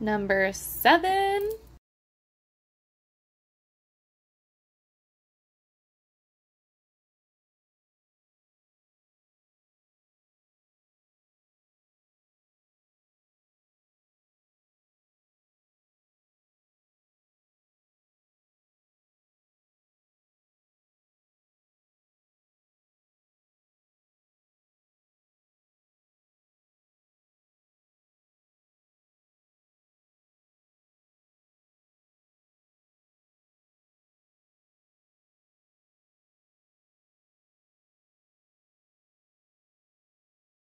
Number seven.